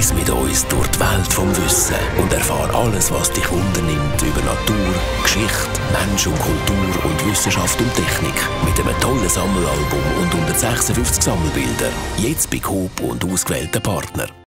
Reise mit uns durch die Welt vom Wissen und erfahre alles, was dich wundernimmt über Natur, Geschichte, Mensch und Kultur und Wissenschaft und Technik. Mit einem tollen Sammelalbum und 156 Sammelbilder. Jetzt bei Coop und ausgewählten Partner.